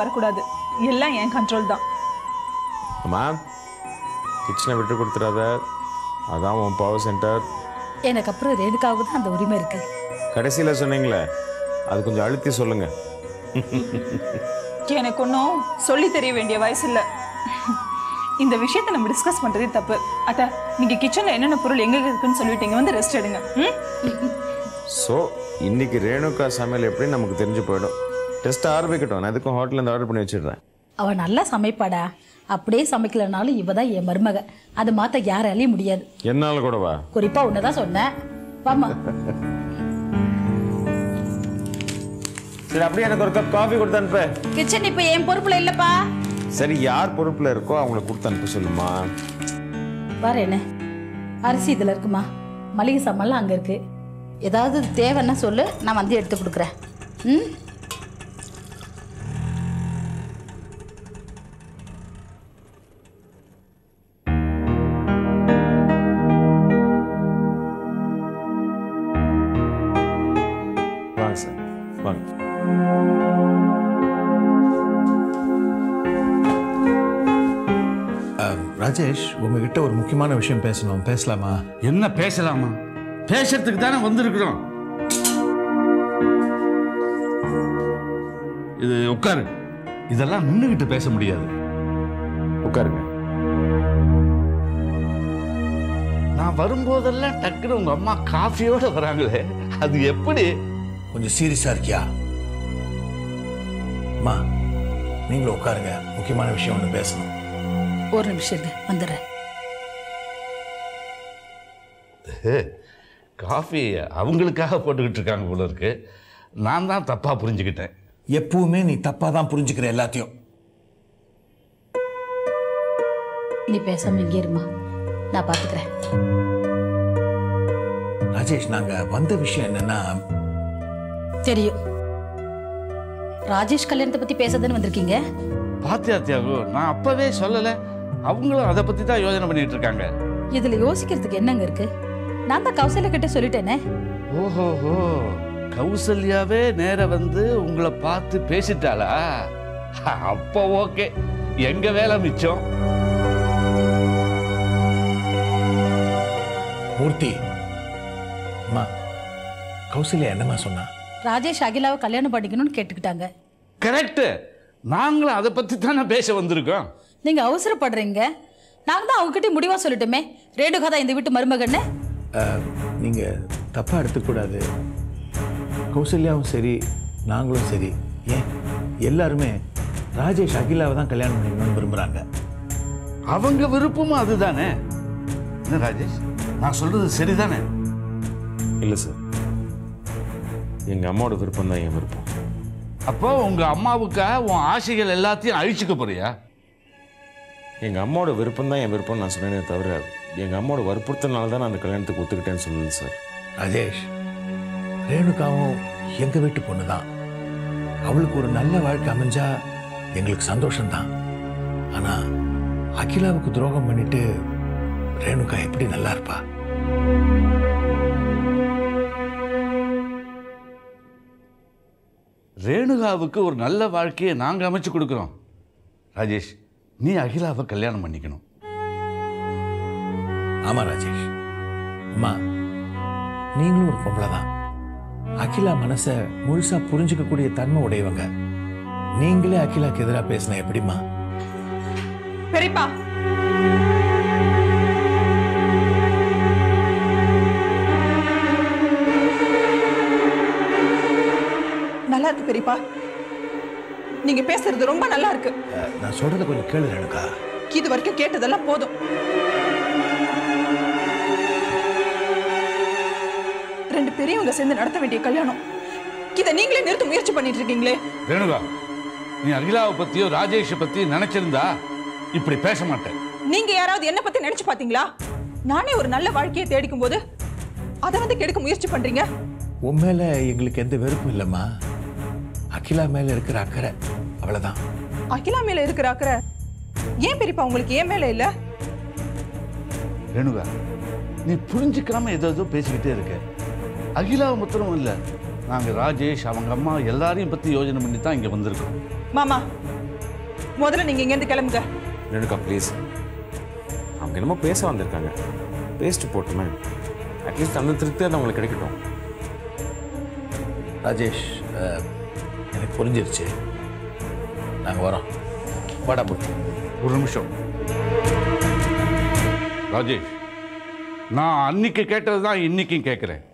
வரக்கூடாது. எல்லாம் என் கண்ட்ரோல் தான். அம்மா கிச்சனை விட்டு கொடுத்துடாத. அதான் உன் பவர் சென்டர் எனக்கு அப்புறம் ரேணுகாவுக்கு தான் அந்த உரிமை இருக்கு. கடைசியில் சொன்னீங்களே அது கொஞ்சம் அழுத்தி சொல்லுங்க. எனக்கு ஒன்றும் சொல்லி தெரிய வேண்டிய வயசு இல்லை. இந்த விஷயத்தை நம்ம டிஸ்கஸ் பண்றதே தப்பு. அத்தை நீங்க கிச்சன்ல என்னென்ன பொருள் எங்க இருக்குன்னு சொல்லிட்டீங்க வந்து ரெஸ்ட் எடுங்க? ஸோ இன்னைக்கு ரேணுகா சமையல் எப்படி நமக்கு தெரிஞ்சு போயிடும்? டெஸ்ட் ஆரம்பிக்கட்டும். நான் எதுக்கும் ஹோட்டல்லேருந்து ஆர்டர் பண்ணி வச்சிடுறேன். அவ நல்லா சமைப்பாடா. அப்படியே சமைக்கலனாலும் இவ தான் என் மருமக. அது மாத்த யாராலையும் முடியாது. என்னால் கூடவா குறிப்பா உன்னதான் சொன்னேன். வாமா சரி அப்படியே எனக்கு ஒரு கப் காஃபி கொடுத்து அனுப்பு. கிச்சன் இப்ப என் பொறுப்புல இல்லப்பா. சரி யார் பொறுப்பில் இருக்கோ அவங்கள கொடுத்து அனுப்ப சொல்லுமா? பாரு என்ன. அரிசி இதுல இருக்குமா? மளிகை சாமான்லாம் அங்க இருக்கு. ஏதாவது தேவைன்னா சொல்லு நான் வந்து எடுத்து கொடுக்குறேன். ம்? வாங்க. ராஜேஷ் உங்ககிட்ட ஒரு முக்கியமான விஷயம் பேசணும். பேசலாமா? என்ன பேசலாமா? பேசுறதுக்கு தானே வந்திருக்கிறோம். இது உட்காரு. இதெல்லாம் நின்றுகிட்டு பேச முடியாது. உட்காருங்க. நான் வரும்போதெல்லாம் டக்குன்னு உங்க அம்மா காஃபியோட வராங்களே. அது எப்படி? கொஞ்சம் சீரியஸா இருக்கியா? அம்மா நீங்களும் உட்காருங்க. முக்கியமான விஷயம் ஒன்று பேசணும். ஒரு நிமிஷம் இரு வந்துடுறேன். காஃபி அவங்களுக்காக போட்டுக்கிட்டு இருக்காங்க போல இருக்கு. நான் தான் தப்பா புரிஞ்சுக்கிட்டேன். எப்பவுமே நீ தப்பா தான் புரிஞ்சுக்கிற எல்லாத்தையும். நீ பேசாம இங்கே இருமா. நான் பார்த்துக்கிறேன் ராஜேஷ் நாங்கள் வந்த விஷயம் என்னன்னா தெரியும். ராஜேஷ் கல்யாணத்தை பத்தி பேசுறதுன்னு வந்திருக்கீங்க? பாத்தியா தியாகு நான் அப்பவே சொல்லலை. அவங்களும் அதை பற்றி தான் யோசனை பண்ணிட்டு இருக்காங்க. இதுல யோசிக்கிறதுக்கு என்னங்க இருக்கு? நான் தான் கௌசல்யா கிட்ட சொல்லிட்டேனே. ஓஹோஹோ கௌசல்யாவே நேர வந்து உங்களை பார்த்து பேசிட்டாளா? அப்போ ஓகே. எங்க வேலை மிச்சம்? மூர்த்தி அம்மா கௌசல்யா என்னம்மா சொன்னா? ராஜேஷ் அகிலாவை கல்யாணம் பண்ணிக்கணும்னு கேட்டுக்கிட்டாங்க. கரெக்ட் நாங்களும் அதை பத்தி தானே பேச வந்திருக்கோம். நீங்க அவசரப்படுறீங்க. நாங்க தான் அவங்ககிட்ட முடிவா சொல்லிட்டோமே. ரேணுகா தான் இந்த வீட்டு மருமகன்னு. நீங்கள் தப்பாக எடுத்துக்கூடாது. கௌசல்யாவும் சரி நாங்களும் சரி. ஏன்? எல்லாருமே ராஜேஷ் அகிலாவை தான் கல்யாணம் பண்ணிக்கணும்னு விரும்புகிறாங்க அவங்க விருப்பமும் அதுதானே? என்ன ராஜேஷ்? நான் சொல்றது சரிதானே? இல்லை சார். எங்கள் அம்மாவோட விருப்பம் தான் என் விருப்பம். அப்போ உங்க அம்மாவுக்கா உன் ஆசைகள் எல்லாத்தையும் அழிச்சுக்க போறியா? எங்கள் அம்மாவோட விருப்பம் தான் என் விருப்பம் நான் சொன்னேனே தவிர எங்கள் அம்மாவோட வற்புறுத்தனால தான் நான் அந்த கல்யாணத்துக்கு ஒத்துக்கிட்டேன்னு சொல்லல சார். ராஜேஷ் ரேணுகாவும் எங்கள் வீட்டு பொண்ணு தான். அவளுக்கு ஒரு நல்ல வாழ்க்கை அமைஞ்சா எங்களுக்கு சந்தோஷம்தான். ஆனால் அகிலாவுக்கு துரோகம் பண்ணிட்டு ரேணுகா எப்படி நல்லா இருப்பா? ரேணுகாவுக்கு ஒரு நல்ல வாழ்க்கையை நாங்க அமைச்சு கொடுக்குறோம். ராஜேஷ் நீ அகிலாவை கல்யாணம் பண்ணிக்கணும். ஆமா ராஜேஷ். அம்மா நீங்களும் ஒரு பொம்பளை தான். அகிலா மனசை முழுசா புரிஞ்சுக்கக்கூடிய தன்மை உடையவங்க. நீங்களே அகிலாக்கு எதிராக பேசினா எப்படிம்மா? பெரியப்பா இருக்கு பெரியப்பா. நீங்க பேசுறது ரொம்ப நல்லா இருக்கு. நான் சொல்றத கொஞ்சம் கேளு ரேணுகா. இது வரைக்கும் கேட்டதெல்லாம் போதும். ரெண்டு பெரியவங்க சேர்ந்து நடத்த வேண்டிய கல்யாணம். இதை நீங்களே நிறுத்த முயற்சி பண்ணிட்டு இருக்கீங்களே. ரேணுகா நீ அகிலாவை பத்தியோ ராஜேஷை பத்தியோ நினைச்சிருந்தா இப்படி பேச மாட்டேன். நீங்க யாராவது என்ன பத்தி நினைச்சு பாத்தீங்களா நானே ஒரு நல்ல வாழ்க்கையை தேடிக்கும் போது அதை வந்து கெடுக்க முயற்சி பண்றீங்க? உன் மேல எங்களுக்கு எந்த வெறுப்பும் இல்லைம்மா. அகிலா மேல இருக்கிற அக்கறை அவ்வளவுதான். அகிலா மேல இருக்கிற அக்கறை? ஏன் பெரியப்பா உங்களுக்கு ஏன் மேல இல்ல? ரேணுகா நீ புரிஞ்சுக்காம ஏதோ ஏதோ பேசிக்கிட்டே இருக்க. அகிலாவை மாத்திரம் இல்லை நாங்க ராஜேஷ் அவங்க அம்மா எல்லாரையும் பத்தி யோசனை பண்ணி தான் இங்க வந்திருக்கோம். மாமா முதல்ல நீங்க இங்க இருந்து கிளம்புங்க. ரேணுகா ப்ளீஸ் அவங்க என்னமோ பேச வந்திருக்காங்க. பேசிட்டு போட்டுமே. அட்லீஸ்ட் அந்த திருப்தியாக அவங்களுக்கு கிடைக்கட்டும். ராஜேஷ் எனக்கு புரிஞ்சிருச்சு. நாங்க வரோம். வாடா புட்டு ஒரு நிமிஷம். ராஜேஷ் நான் அன்னைக்கு கேட்டது தான் இன்னைக்கும் கேட்குறேன்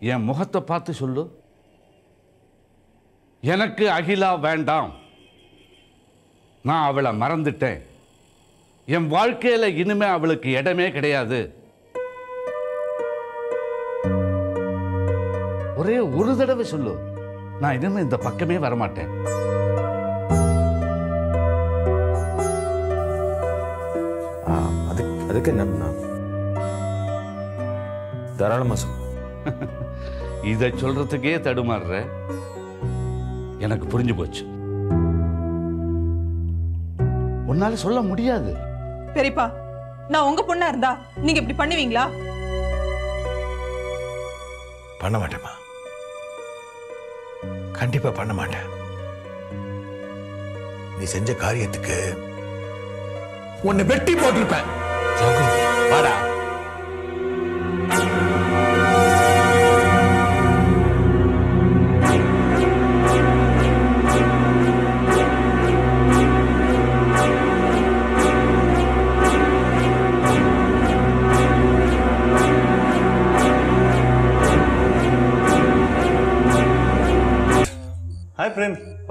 என் முகத்தை பார்த்து சொல்லு. எனக்கு அகிலா வேண்டாம். நான் அவளை மறந்துட்டேன். என் வாழ்க்கையில இனிமே அவளுக்கு இடமே கிடையாது. ஒரே ஒரு தடவை சொல்லு. நான் இனிமே இந்த பக்கமே வரமாட்டேன். ஆ, அதுக்கு அதுக்கு என்னன்னா தாராளமாக சொல்லு இதை சொல்றதுக்கே தடுமாறுற. எனக்கு புரிஞ்சு போச்சு. உன்னால சொல்ல முடியாது. பெரியப்பா நான் உங்க பொண்ணா இருந்தா நீங்க இப்படி பண்ணுவீங்களா? பண்ண மாட்டேம்மா. கண்டிப்பா பண்ண மாட்டேன். நீ செஞ்ச காரியத்துக்கு உன்னை வெட்டி போட்டிருப்பேன். வாடா.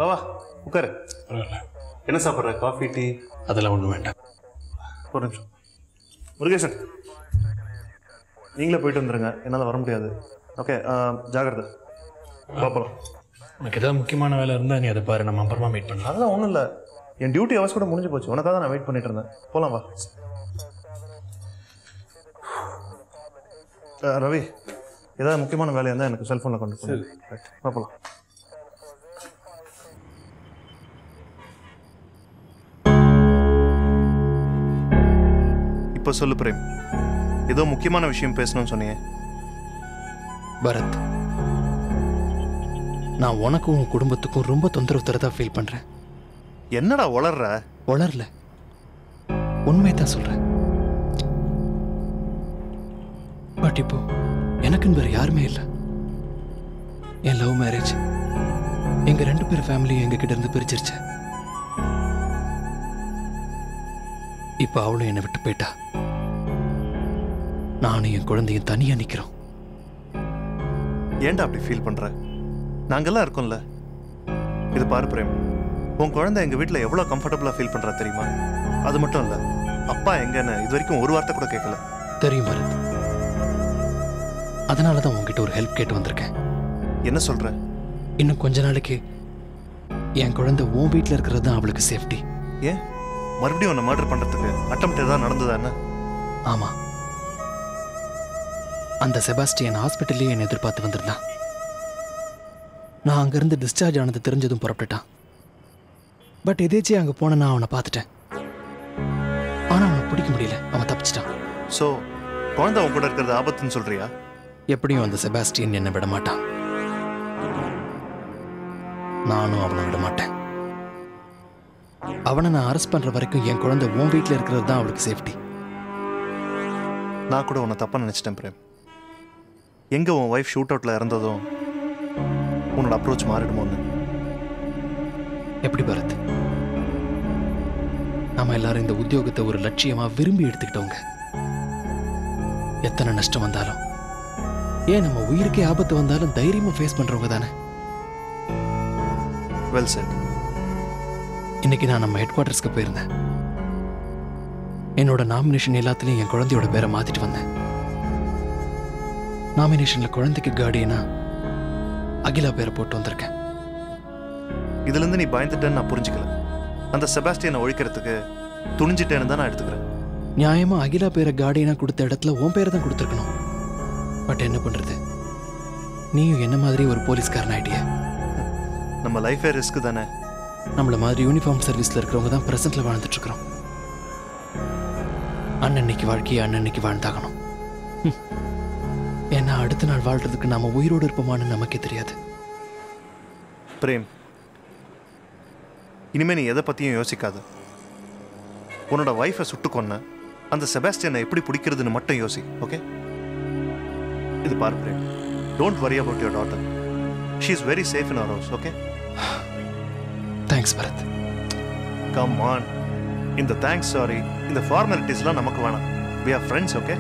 வா வா உட்காரு. என்ன சாப்பிட்ற? காஃபி டீ அதெல்லாம் ஒன்றும் வேண்டாம். ஒரு நிமிஷம். முருகேசன் நீங்களே போயிட்டு வந்துருங்க. என்னால் வர முடியாது. ஓகே ஜாகிரதை பார்ப்போம் உனக்கு ஏதாவது முக்கியமான வேலை இருந்தால் நீ அதை பாரு. நம்ம அப்புறமா மீட் பண்ணலாம். அதெல்லாம் ஒன்றும் இல்லை. என் டியூட்டி அவர்ஸ் கூட முடிஞ்சு போச்சு. உனக்காக தான் நான் வெயிட் பண்ணிட்டு இருந்தேன். போகலாம் வா. ரவி ஏதாவது முக்கியமான வேலையாக இருந்தால் எனக்கு செல்ஃபோனில் கொண்டு போய் பார்ப்பலாம் இப்போ சொல்லு பிரேம். ஏதோ முக்கியமான விஷயம் பேசணும்னு சொன்னீங்க. பரத் நான் உனக்கும் உன் குடும்பத்துக்கும் ரொம்ப தொந்தரவு தரதா ஃபீல் பண்றேன். என்னடா வளர்ற வளரல உண்மை தான் சொல்றேன். பட் இப்போ எனக்குன்னு வேற யாருமே இல்லை. என் லவ் மேரேஜ் எங்க ரெண்டு பேர் ஃபேமிலியும் எங்க கிட்ட இருந்து பிரிச்சிருச்சு. இப்போ அவளும் என்னை விட்டு போயிட்டா. நானும் என் குழந்தையும் தனியா நிக்கிறோம். ஏன்டா அப்படி ஃபீல் பண்ற? நாங்கெல்லாம் இருக்கோம்ல. இது பாரு பிரேம் உன் குழந்தை எங்க வீட்டில் எவ்வளோ கம்ஃபர்டபுளாக ஃபீல் பண்றா தெரியுமா? அது மட்டும் இல்லை அப்பா எங்கன்னு இது வரைக்கும் ஒரு வார்த்தை கூட கேட்கல. தெரியும் பரத் அதனால தான் உங்ககிட்ட ஒரு ஹெல்ப் கேட்டு வந்திருக்கேன். என்ன சொல்ற? இன்னும் கொஞ்ச நாளைக்கு என் குழந்தை உன் வீட்டில் இருக்கிறது தான் அவளுக்கு சேஃப்டி ஏன்? மறுபடியும் உன்னை மர்டர் பண்றதுக்கு அட்டம் ஏதாவது நடந்ததா என்ன? ஆமா. அந்த செபாஸ்டியன் ஹாஸ்பிட்டல்லே என்னை எதிர்பார்த்து வந்திருந்தான். நான் அங்கேருந்து டிஸ்சார்ஜ் ஆனது தெரிஞ்சதும் புறப்பட்டுட்டான். பட் எதேச்சி அங்கே போன நான் அவனை பார்த்துட்டேன். ஆனால் அவனை பிடிக்க முடியல. அவன் தப்பிச்சிட்டான். ஸோ குழந்தை உன் கூட இருக்கிறது ஆபத்துன்னு சொல்றியா? எப்படியும் அந்த செபாஸ்டியன் என்னை விட மாட்டான் நானும் அவனை விட மாட்டேன் அவனை நான் அரெஸ்ட் பண்ற வரைக்கும் என் குழந்தை உன் வீட்டில் இருக்கிறது தான் அவளுக்கு சேஃப்டி நான் கூட உன்னை தப்பா நினைச்சிட்டேன் பிரேம். எங்க உன் ஒய்ஃப் ஷூட் அவுட்ல இறந்ததும் உன்னோட அப்ரோச் மாறிடுமோன்னு எப்படி பரத்? நாம எல்லாரும் இந்த உத்தியோகத்தை ஒரு லட்சியமா விரும்பி எடுத்துக்கிட்டவங்க எத்தனை நஷ்டம் வந்தாலும். ஏன் நம்ம உயிருக்கே ஆபத்து வந்தாலும் தைரியமா ஃபேஸ் பண்றவங்க தானே? வெல் செட் இன்னைக்கு நான் நம்ம ஹெட் குவார்ட்டர்ஸ்க்கு போயிருந்தேன். என்னோட நாமினேஷன் எல்லாத்துலயும் என் குழந்தையோட பேரை மாத்திட்டு வந்தேன். நாமினேஷன்ல குழந்தைக்கு கார்டியனா அகிலா பேரை போட்டு வந்திருக்கேன். இதுல இருந்து நீ பயந்துட்டேன்னு நான் புரிஞ்சுக்கல. அந்த செபாஸ்டியனை ஒழிக்கிறதுக்கு துணிஞ்சிட்டேன்னு தான் நான் எடுத்துக்கிறேன். நியாயமா அகிலா பேரை கார்டியனா கொடுத்த இடத்துல உன் பேரை தான் கொடுத்துருக்கணும். பட் என்ன பண்றது? நீயும் என்ன மாதிரி ஒரு போலீஸ்காரன் ஆயிட்டிய? நம்ம லைஃபே ரிஸ்க் தானே? நம்மள மாதிரி யூனிஃபார்ம் சர்வீஸ்ல இருக்கிறவங்க தான் பிரசன்ட்ல வாழ்ந்துட்டு இருக்கிறோம் அன்னன்னைக்கு வாழ்க்கையை அன்னன்னைக்கு வாழ்ந்தாகணும். ஹம். ஏன்னா அடுத்த நாள் வாழ்றதுக்கு நாம உயிரோடு இருப்போமான்னு நமக்கே தெரியாது. பிரேம் இனிமே நீ எதை பத்தியும் யோசிக்காத. உன்னோட ஒய்ஃபை சுட்டு கொன்ன அந்த செபாஸ்டியனை எப்படி பிடிக்கிறதுன்னு மட்டும் யோசி ஓகே? இது பாரு Prem don't worry about your daughter she is very safe in our house okay? Thanks Bharath come on இந்த தேங்க்ஸ் சாரி இந்த ஃபார்மாலிட்டிஸ்லாம் நமக்கு வேணாம். We are friends okay?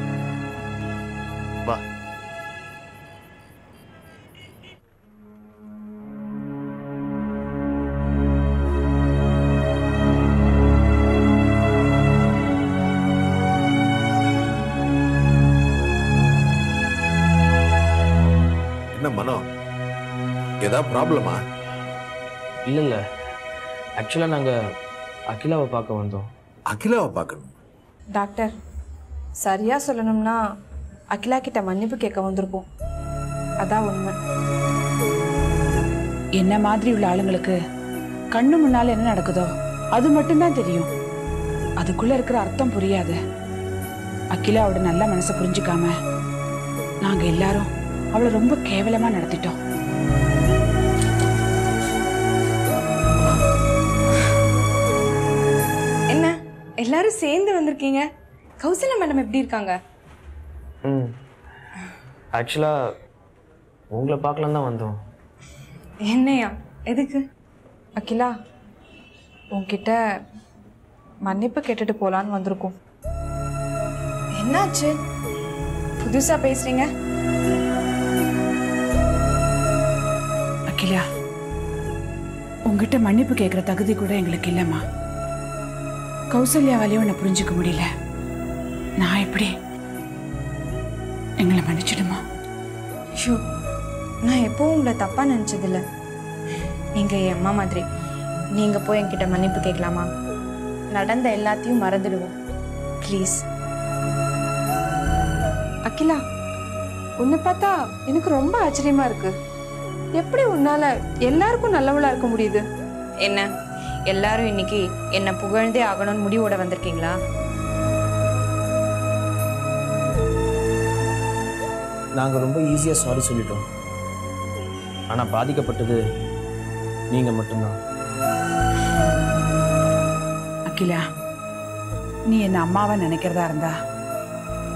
ஏதாவது ப்ராப்ளமா? இல்லை இல்லை ஆக்சுவலாக நாங்கள் அகிலாவை பார்க்க வந்தோம். அகிலாவை பார்க்கணும். டாக்டர் சரியா சொல்லணும்னா அகிலா கிட்ட மன்னிப்பு கேட்க வந்திருக்கோம் அதான் உண்மை. என்ன மாதிரி உள்ள ஆளுங்களுக்கு கண்ணு முன்னால என்ன நடக்குதோ அது மட்டும்தான் தெரியும். அதுக்குள்ள இருக்கிற அர்த்தம் புரியாது. அகிலாவோட நல்ல மனசை புரிஞ்சுக்காம நாங்க எல்லாரும் அவளை ரொம்ப கேவலமா நடத்திட்டோம். எல்லாரும் சேர்ந்து வந்திருக்கீங்க. கௌசல்யா மேடம் எப்படி இருக்காங்க? ம். ஆக்சுவலாக உங்களை பார்க்கலாம் தான் வந்தோம். என்னையா? எதுக்கு? அகிலா உன்கிட்ட மன்னிப்பு கேட்டுட்டு போலான்னு வந்திருக்கோம். என்னாச்சு? புதுசா பேசுறீங்க? அகிலா உங்ககிட்ட மன்னிப்பு கேட்குற தகுதி கூட எங்களுக்கு இல்லைம்மா. கௌசல்யாவாலேயும் உன்னை புரிஞ்சுக்க முடியல. நான் எப்படி எங்களை மன்னிச்சிடுமா? ஷோ நான் எப்பவும் உங்களை தப்பா நினைச்சதில்ல. நீங்க என் அம்மா மாதிரி. நீங்க போய் என்கிட்ட மன்னிப்பு கேட்கலாமா? நடந்த எல்லாத்தையும் மறந்துடுவோம். ப்ளீஸ் அகிலா உன்னை பார்த்தா எனக்கு ரொம்ப ஆச்சரியமா இருக்கு. எப்படி உன்னால எல்லாருக்கும் நல்லவளா இருக்க முடியுது? என்ன? எல்லாரும் இன்னைக்கு என்ன புகழ்ந்தே ஆகணும்னு முடிவோட வந்திருக்கீங்களா? நாங்கள் ரொம்ப ஈஸியாக சாரி சொல்லிட்டோம். ஆனால் பாதிக்கப்பட்டது நீங்கள் மட்டும்தான். அகிலா நீ என்ன அம்மாவை நினைக்கிறதா இருந்தா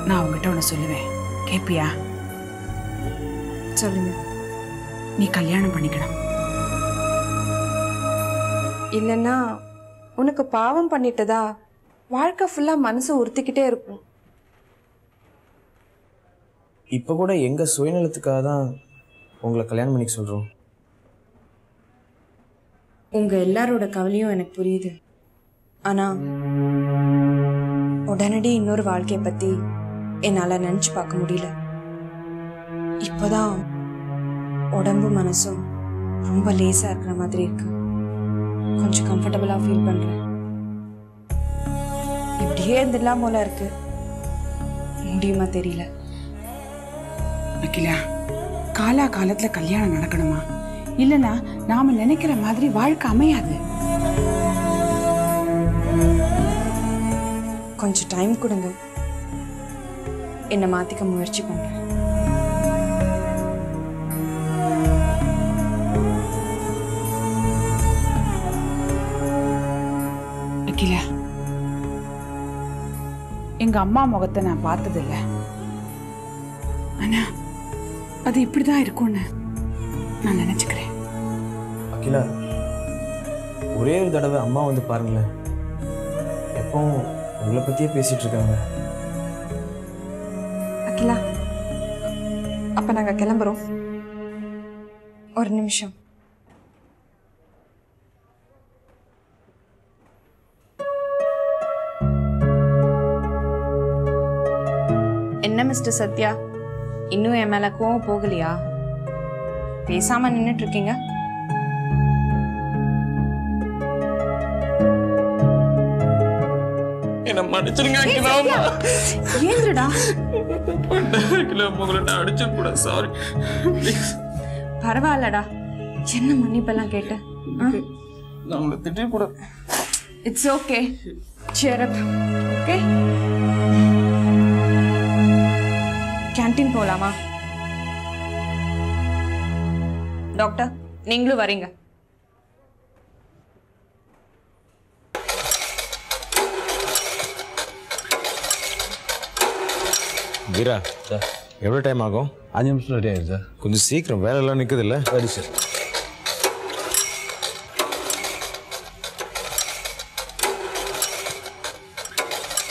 நான் உங்ககிட்ட ஒன்று சொல்லுவேன். கேப்பியா? சொல்லுங்க. நீ கல்யாணம் பண்ணிக்கணும். இல்லைன்னா உனக்கு பாவம் பண்ணிட்டதா? வாழ்க்கை ஃபுல்லா மனசு உறுத்திக்கிட்டே இருக்கும். இப்போ கூட எங்கள் சுயநலத்துக்காக தான் உங்களை கல்யாணம் பண்ணிக்க சொல்கிறோம் உங்க எல்லாரோட கவலையும் எனக்கு புரியுது. ஆனா உடனடி இன்னொரு வாழ்க்கைய பத்தி என்னால நினைச்சு பார்க்க முடியல. இப்போதான் உடம்பு மனசும் ரொம்ப லேசா இருக்கிற மாதிரி இருக்கு. கொஞ்சம் கம்ஃபர்டபுளா ஃபீல் பண்றேன். இப்படியே இருந்துடலாம் போல இருக்கு. முடியுமா தெரியல. அகிலா காலா காலத்துல கல்யாணம் நடக்கணுமா? இல்லனா நாம நினைக்கிற மாதிரி வாழ்க்கை அமையாது. கொஞ்சம் டைம் கொடுங்க. என்னை மாத்திக்க முயற்சி பண்றேன். அகிலா எங்க அம்மா முகத்தை நான் பார்த்ததில்ல. ஆனா அது இப்படிதான் இருக்கும்னு நான் நினைச்சுக்கிறேன். அகிலா ஒரே ஒரு தடவை அம்மா வந்து பாருங்களேன். எப்பவும் உங்களை பற்றியே பேசிகிட்டு இருக்காங்க. அகிலா அப்ப நாங்க கிளம்புறோம். ஒரு நிமிஷம். மிஸ்டர் சத்யா. இன்னும் என் மேல கோவம் போகலையா? பேசாம நின்னுட்டு இருக்கீங்க என்ன மன்னிச்சிருங்க ஏந்திரடா அகிலா உங்களை நான் அடிச்சிருக்கூட சாரி பரவாயில்லடா. என்ன மன்னிப்பெல்லாம் கேட்ட? நான் உங்களை it's okay up. Okay canteen போலாமா? டாக்டர் நீங்களும் வரீங்க. வீரா எவ்வளோ டைம் ஆகும்? அஞ்சு நிமிஷம் ரெடி ஆயிடுது சார் கொஞ்சம் சீக்கிரம் வேலையெல்லாம் நிற்குது இல்லை சரி சார்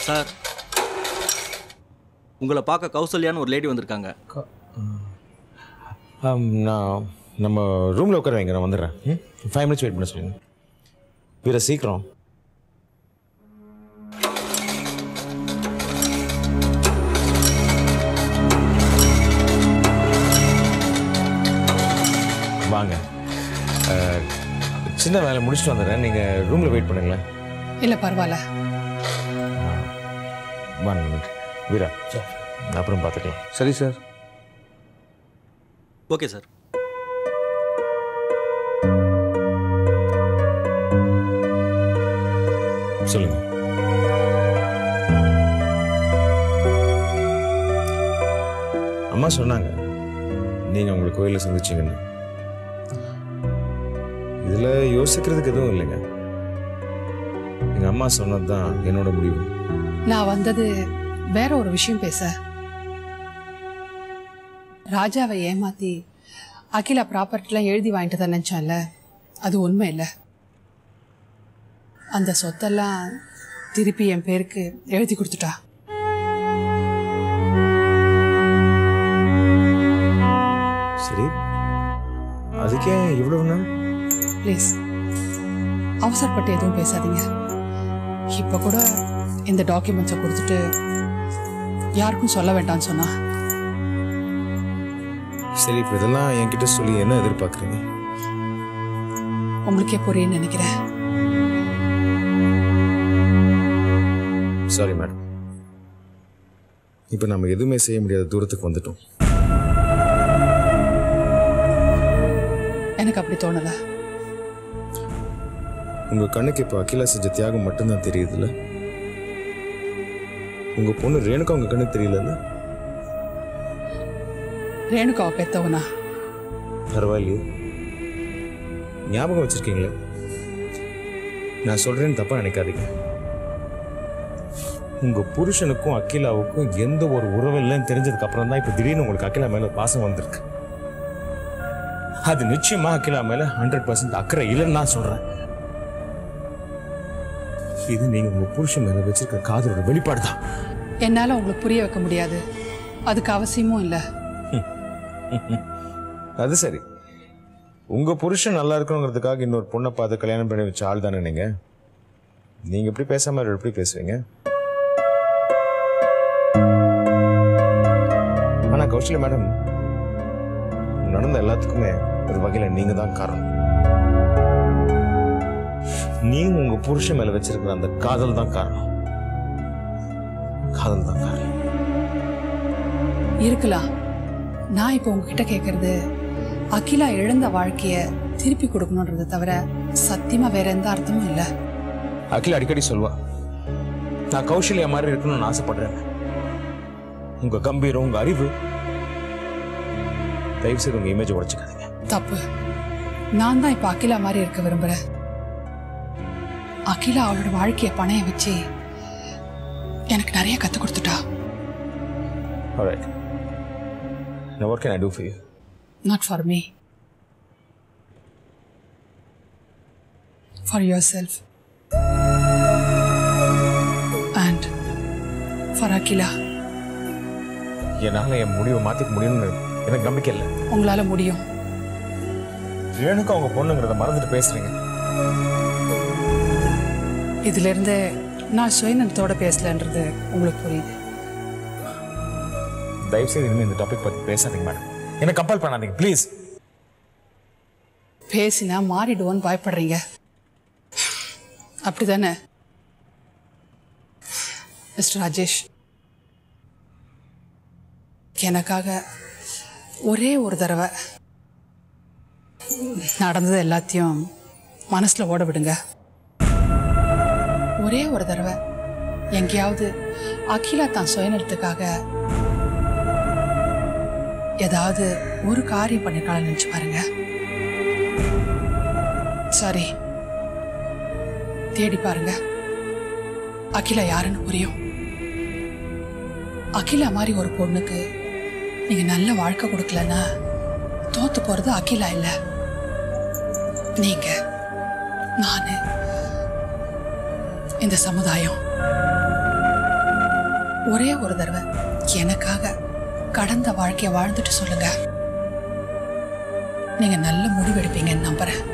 சார் உங்களை பார்க்க கௌசல்யான்னு ஒரு லேடி வந்திருக்காங்க. நான் நம்ம ரூமில் உட்கார வைங்க நான் வந்துடுறேன். ம்? ஃபைவ் மினிட்ஸ் வெயிட் பண்ண சொல்லுங்க. வீரா சீக்கிரம். வாங்க. சின்ன வேலை முடிச்சுட்டு வந்துடுறேன். நீங்கள் ரூமில் வெயிட் பண்ணுங்களேன். இல்லை பரவாயில்ல. ஒன் மினிட் வீரா அப்புறம் பார்த்துக்கலாம். சரி சார் ஓகே சார் சொல்லுங்க. அம்மா சொன்னாங்க நீங்க உங்களை கோயிலில் சந்திச்சீங்கன்னு. இதுல யோசிக்கிறதுக்கு எதுவும் இல்லைங்க. எங்க அம்மா சொன்னது தான் என்னோட முடிவு. நான் வந்தது வேற ஒரு விஷயம் பேச. ராஜாவை ஏமாத்தி அகிலா ப்ராப்பர்ட்டிலாம் எழுதி வாங்கிட்டு தான் நினச்சான்ல? அது உண்மை இல்லை. அந்த சொத்தெல்லாம் திருப்பி என் பேருக்கு எழுதி கொடுத்துட்டா. சரி. அதுக்கே இவ்வளவு நாள்? ப்ளீஸ் அவசரப்பட்டு எதுவும் பேசாதீங்க. இப்போ கூட இந்த டாக்குமெண்ட்ஸை கொடுத்துட்டு யாருக்கும் சொல்ல வேண்டாம்னு சொன்னா? சரி இப்ப இதெல்லாம் என்கிட்ட சொல்லி என்ன எதிர்பார்க்குறீங்க? உங்களுக்கே புரியும்னு நினைக்கிறேன். சாரி மேடம் இப்போ நம்ம எதுவுமே செய்ய முடியாத தூரத்துக்கு வந்துட்டோம். எனக்கு அப்படி தோணலை. உங்கள் கண்ணுக்கு இப்போ அகிலா செஞ்ச தியாகம் மட்டும்தான் தெரியுதுல்ல? உங்க பொண்ணு ரேணுகா உங்க கண்ணுக்கு தெரியலல்ல ரேணுகாவை பெத்தவனா? பரவாயில்லையே. ஞாபகம் வச்சிருக்கீங்களே? நான் சொல்றேன்னு தப்பா நினைக்காதீங்க. உங்க புருஷனுக்கும் அகிலாவுக்கும் எந்த ஒரு உறவு இல்லைன்னு தெரிஞ்சதுக்கு அப்புறம் தான் இப்போ திடீர்னு உங்களுக்கு அகிலா மேல பாசம் வந்திருக்கு. அது நிச்சயமா அகிலா மேல ஹண்ட்ரட் பர்சன்ட் அக்கறை இல்லைன்னு நான் சொல்றேன். இது நீங்க உங்க புருஷன் மேல வச்சிருக்க காதலோட வெளிப்பாடு தான் என்னால உங்களுக்கு புரிய வைக்க முடியாது. அதுக்கு அவசியமும் இல்லை. அது சரி. உங்க புருஷன் நல்லா இருக்கணுங்கிறதுக்காக இன்னொரு பொண்ணை பார்த்து கல்யாணம் பண்ணி வச்ச ஆள் தானே நீங்க? நீங்க எப்படி பேசாம எப்படி பேசுவீங்க? ஆனா கௌஷல்யா மேடம் நடந்த எல்லாத்துக்குமே ஒரு வகையில நீங்க தான் காரணம். நீங்க உங்க புருஷன் மேல வச்சிருக்கிற அந்த காதல் தான் காரணம். காதல் தான் காரணம். இருக்கலாம் நான் இப்போ உங்ககிட்ட கேட்கறது அகிலா இழந்த வாழ்க்கைய திருப்பி கொடுக்கணுன்றதை தவிர சத்தியமா வேற எந்த அர்த்தமும் இல்லை. அகில அடிக்கடி சொல்வா நான் கௌசல்யா மாதிரி இருக்கணும்னு ஆசைப்படுறேன். உங்க கம்பீரம் உங்க அறிவு. தயவு செய்து உங்க இமேஜ் உடைச்சுக்காதீங்க. தப்பு. நான் தான் இப்போ அகிலா மாதிரி இருக்க விரும்புறேன். அகிலா அவளோட வாழ்க்கைய பணைய வச்சு எனக்கு நிறைய கத்து கொடுத்துட்டா. Alright. Now what can I do for you? Not for me for yourself and for Akila என்னால என் முடிவை மாத்திக்க முடியும்னு எனக்கு நம்பிக்கை இல்லை. உங்களால முடியும். ரேணுக்கு அவங்க பொண்ணுங்கிறத மறந்துட்டு பேசுறீங்க. இதுல இருந்து நான் சுயநலத்தோட பேசலன்றது உங்களுக்கு புரியுது. தயவு செய்து இனிமே இந்த டாபிக் பத்தி பேசாதீங்க மேடம் என்ன கம்பல் பண்ணாதீங்க ப்ளீஸ் பேசினா மாறிடுவோன்னு பயப்படுறீங்க. அப்படிதானே? மிஸ்டர் ராஜேஷ் எனக்காக ஒரே ஒரு தடவை நடந்தது எல்லாத்தையும் மனசுல ஓட விடுங்க. ஒரே ஒரு தடவை. எங்கேயாவது அகிலா தான் சுயநலத்துக்காக ஏதாவது ஒரு காரியம் பண்ணிருக்காளன்னு நினைச்சு பாருங்க. சாரி. தேடி பாருங்க. அகிலா யாருன்னு புரியும். அகிலா மாதிரி ஒரு பொண்ணுக்கு நீங்க நல்ல வாழ்க்கை கொடுக்கலன்னா தோத்து போறது அகிலா இல்லை. நீங்க நான் இந்த சமுதாயம். ஒரே ஒரு தடவை எனக்காக கடந்த வாழ்க்கையை வாழ்ந்துட்டு சொல்லுங்க. நீங்க நல்ல முடிவெடுப்பீங்கன்னு நம்புறேன்.